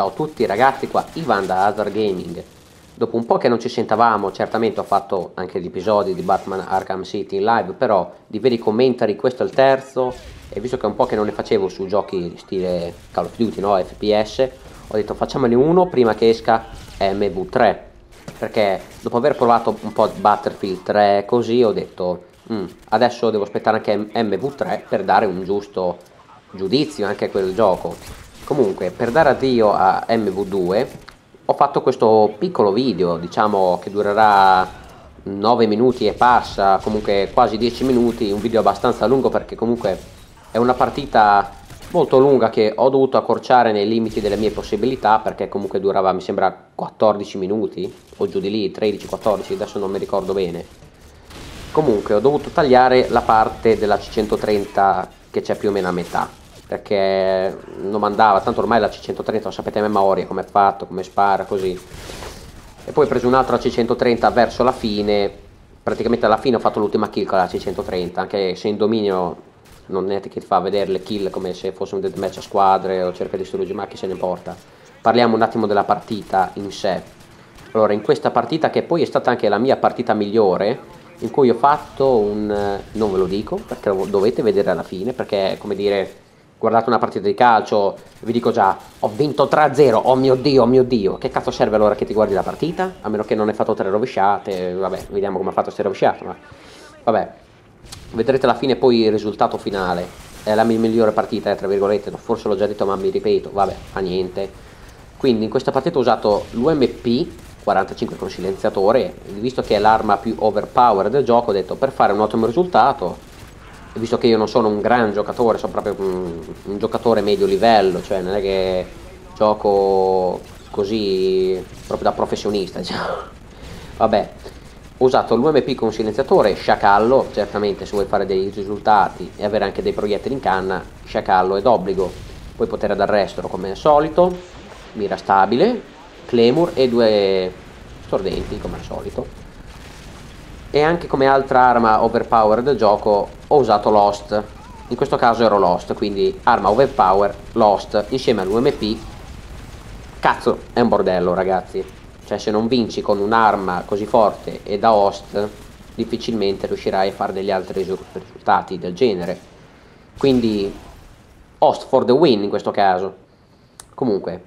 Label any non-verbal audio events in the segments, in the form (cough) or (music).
Ciao a tutti ragazzi, qua Ivan da Hazard Gaming. Dopo un po' che non ci sentavamo, certamente ho fatto anche gli episodi di Batman Arkham City in live, però di veri commentari questo è il terzo e visto che un po' che non ne facevo su giochi stile Call of Duty, no? FPS, ho detto facciamone uno prima che esca MV3, perché dopo aver provato un po' Battlefield 3 così ho detto mm, adesso devo aspettare anche MV3 per dare un giusto giudizio anche a quel gioco Comunque, per dare addio a MV2, ho fatto questo piccolo video, diciamo che durerà 9 minuti e passa, comunque quasi 10 minuti, un video abbastanza lungo perché comunque è una partita molto lunga che ho dovuto accorciare nei limiti delle mie possibilità perché comunque durava mi sembra 14 minuti o giù di lì 13-14 adesso non mi ricordo bene. Comunque ho dovuto tagliare la parte della C130 che c'è più o meno a metà perché non mandava, tanto ormai la C130 lo sapete a memoria come è fatto, come spara, così. E poi ho preso un'altra C130 verso la fine, praticamente alla fine ho fatto l'ultima kill con la C130, anche se in dominio non è che ti fa vedere le kill come se fosse un deathmatch a squadre o cerca di distruggere, ma chi se ne importa. Parliamo un attimo della partita in sé. Allora, in questa partita, che poi è stata anche la mia partita migliore, in cui ho fatto un... non ve lo dico, perché lo dovete vedere alla fine, perché come dire guardate una partita di calcio, vi dico già, ho vinto 3-0, oh mio dio, oh mio dio, che cazzo serve allora che ti guardi la partita? A meno che non hai fatto tre rovesciate, vabbè, vediamo come ha fatto queste rovesciate, ma vabbè, vedrete alla fine poi il risultato finale, è la mia migliore partita, eh, tra virgolette, forse l'ho già detto ma mi ripeto, vabbè, fa niente. Quindi in questa partita ho usato l'UMP 45 con silenziatore, visto che è l'arma più overpower del gioco, ho detto per fare un ottimo risultato visto che io non sono un gran giocatore, sono proprio un, un giocatore medio livello, cioè non è che gioco così proprio da professionista, (laughs) diciamo. Vabbè, ho usato l'UMP con silenziatore, sciacallo, certamente se vuoi fare dei risultati e avere anche dei proiettili in canna, sciacallo è d'obbligo. Poi potere d'arresto come al solito, mira stabile, Claymore e due stordenti come al solito e anche come altra arma overpower del gioco ho usato Lost. In questo caso ero Lost quindi arma overpower Lost insieme all'UMP cazzo è un bordello ragazzi. Cioè se non vinci con un'arma così forte e da host difficilmente riuscirai a fare degli altri risultati del genere. Quindi host for the win in questo caso. Comunque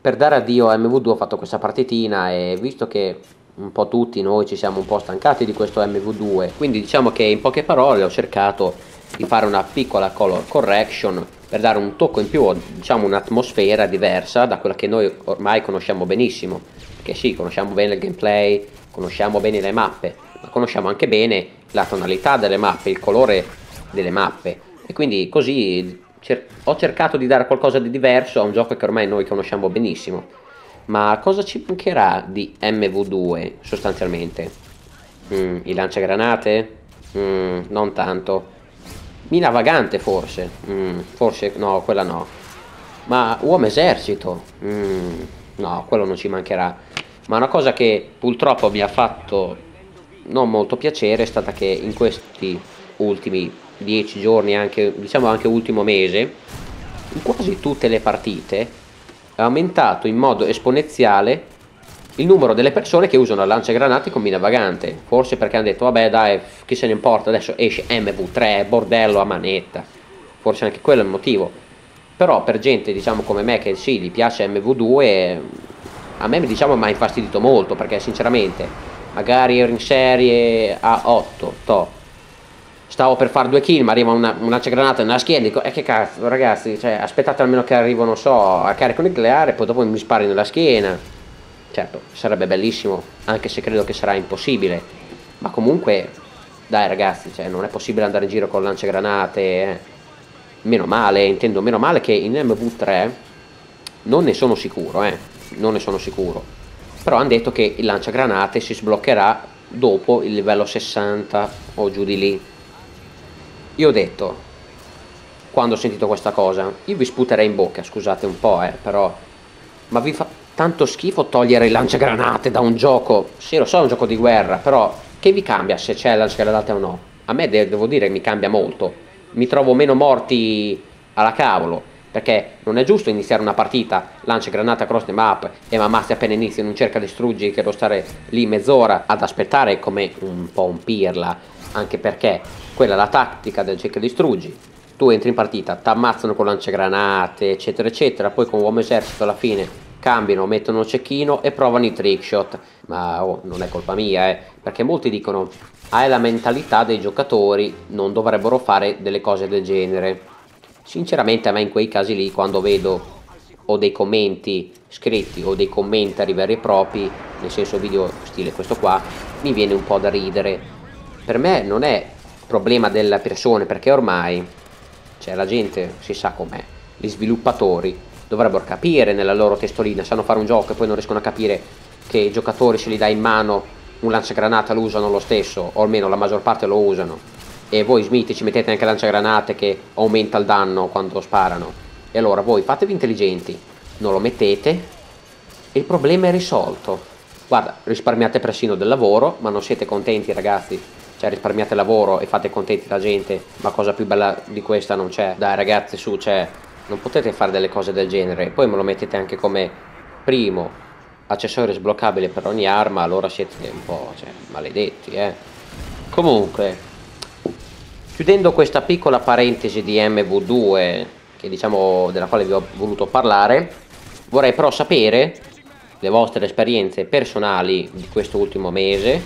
per dare addio a MV2 ho fatto questa partitina e visto che un po' tutti noi ci siamo un po' stancati di questo MV2, quindi diciamo che in poche parole ho cercato di fare una piccola color correction per dare un tocco in più, diciamo un'atmosfera diversa da quella che noi ormai conosciamo benissimo, che sì, conosciamo bene il gameplay, conosciamo bene le mappe, ma conosciamo anche bene la tonalità delle mappe, il colore delle mappe. E quindi così cer ho cercato di dare qualcosa di diverso a un gioco che ormai noi conosciamo benissimo ma cosa ci mancherà di MV2 sostanzialmente? Mm, I lanciagranate? Mm, non tanto. Mina vagante forse? Mm, forse no, quella no. Ma uomo esercito? Mm, no, quello non ci mancherà. Ma una cosa che purtroppo mi ha fatto non molto piacere è stata che in questi ultimi dieci giorni, anche, diciamo anche ultimo mese, in quasi tutte le partite è aumentato in modo esponenziale il numero delle persone che usano lanciagranate con mina vagante. Forse perché hanno detto, vabbè dai, chi se ne importa, adesso esce MV3, bordello a manetta. Forse anche quello è il motivo. Però per gente, diciamo come me, che sì, gli piace MV2, a me diciamo mi ha infastidito molto, perché sinceramente, magari ero in serie a 8, to, stavo per fare due kill, ma arriva una, un lanciagranata nella schiena, dico, e eh, che cazzo, ragazzi, cioè, aspettate almeno che arrivo, non so, a carico nucleare, poi dopo mi spari nella schiena. Certo, sarebbe bellissimo, anche se credo che sarà impossibile, ma comunque, dai ragazzi, cioè, non è possibile andare in giro con lanciagranate, eh. meno male, intendo, meno male che in MV3 non ne sono sicuro, eh, non ne sono sicuro, però hanno detto che il lanciagranate si sbloccherà dopo il livello 60 o giù di lì io ho detto, quando ho sentito questa cosa, io vi sputerei in bocca, scusate un po', eh, però... Ma vi fa tanto schifo togliere il lanciagranate da un gioco? Sì, lo so, è un gioco di guerra, però che vi cambia se c'è il lanciagranate o no? A me de devo dire mi cambia molto. Mi trovo meno morti alla cavolo. perché non è giusto iniziare una partita, lancia granata cross the map e Mamazzi appena inizia non cerca distruggi che devo stare lì mezz'ora ad aspettare come un po' un pirla, anche perché quella è la tattica del cerca distruggi. Tu entri in partita, ti ammazzano con lanciagranate, eccetera, eccetera, poi con uomo esercito alla fine cambiano, mettono cecchino e provano i trick shot. Ma oh, non è colpa mia, eh, perché molti dicono hai la mentalità dei giocatori, non dovrebbero fare delle cose del genere. Sinceramente a me in quei casi lì, quando vedo o dei commenti scritti o dei commentari veri e propri, nel senso video stile questo qua, mi viene un po' da ridere. Per me non è problema delle persone, perché ormai, cioè la gente si sa com'è, gli sviluppatori dovrebbero capire nella loro testolina, sanno fare un gioco e poi non riescono a capire che i giocatori se li dai in mano un lanciagranata lo usano lo stesso, o almeno la maggior parte lo usano. E voi Smith ci mettete anche lanciagranate che aumenta il danno quando sparano. E allora voi fatevi intelligenti non lo mettete e il problema è risolto. Guarda risparmiate persino del lavoro ma non siete contenti ragazzi cioè risparmiate lavoro e fate contenti la gente ma cosa più bella di questa non c'è. Dai ragazzi su cioè non potete fare delle cose del genere. Poi me lo mettete anche come primo accessorio sbloccabile per ogni arma allora siete un po' cioè, maledetti eh. Comunque Chiudendo questa piccola parentesi di MV2, che diciamo della quale vi ho voluto parlare, vorrei però sapere le vostre esperienze personali di questo ultimo mese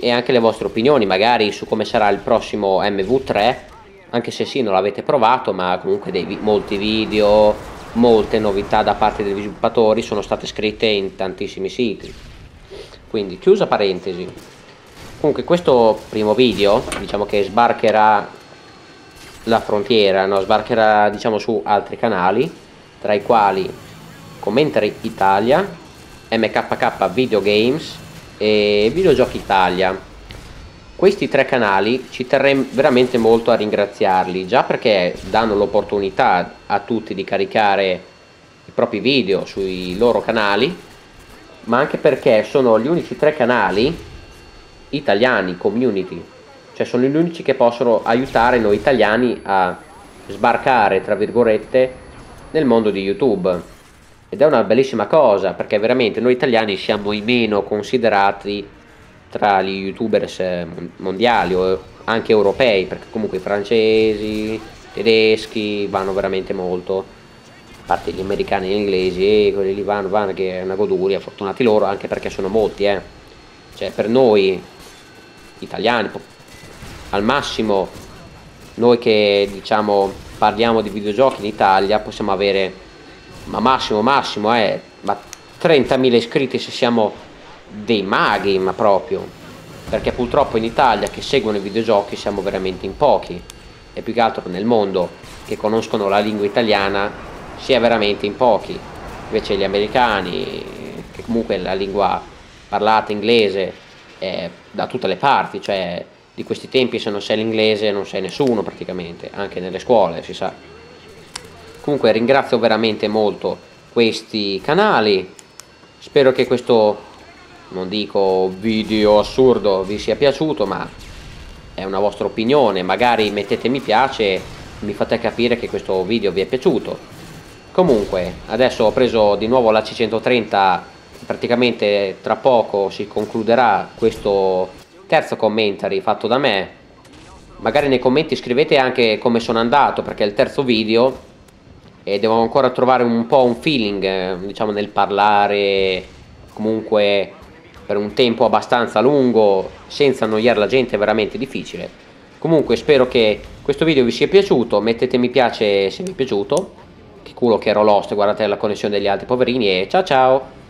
e anche le vostre opinioni magari su come sarà il prossimo MV3 anche se sì non l'avete provato ma comunque dei, molti video molte novità da parte degli sviluppatori sono state scritte in tantissimi siti quindi chiusa parentesi Comunque questo primo video, diciamo che sbarcherà la frontiera, no? sbarcherà diciamo su altri canali, tra i quali Commentary Italia, MKK Videogames e Videogiochi Italia. Questi tre canali ci terrei veramente molto a ringraziarli, già perché danno l'opportunità a tutti di caricare i propri video sui loro canali, ma anche perché sono gli unici tre canali italiani, community, cioè sono gli unici che possono aiutare noi italiani a sbarcare, tra virgolette, nel mondo di YouTube. Ed è una bellissima cosa, perché veramente noi italiani siamo i meno considerati tra gli youtubers mondiali o anche europei, perché comunque i francesi, i tedeschi vanno veramente molto, a parte gli americani e gli inglesi, e quelli lì vanno, vanno, che è una goduria, fortunati loro, anche perché sono molti, eh. Cioè per noi italiani. Al massimo noi che diciamo parliamo di videogiochi in Italia possiamo avere, ma massimo massimo è, ma 30.000 iscritti se siamo dei maghi, ma proprio. Perché purtroppo in Italia che seguono i videogiochi siamo veramente in pochi. E più che altro nel mondo che conoscono la lingua italiana si è veramente in pochi. Invece gli americani, che comunque la lingua parlata inglese eh, da tutte le parti, cioè di questi tempi se non sai l'inglese non sei nessuno praticamente, anche nelle scuole si sa. Comunque ringrazio veramente molto questi canali, spero che questo, non dico video assurdo, vi sia piaciuto, ma è una vostra opinione, magari mettete mi piace mi fate capire che questo video vi è piaciuto. Comunque, adesso ho preso di nuovo la C130 praticamente tra poco si concluderà questo terzo commentary fatto da me. Magari nei commenti scrivete anche come sono andato perché è il terzo video e devo ancora trovare un po' un feeling eh, diciamo nel parlare comunque per un tempo abbastanza lungo senza annoiare la gente è veramente difficile. Comunque spero che questo video vi sia piaciuto. Mettete mi piace se vi è piaciuto. Che culo che ero lost guardate la connessione degli altri poverini e ciao ciao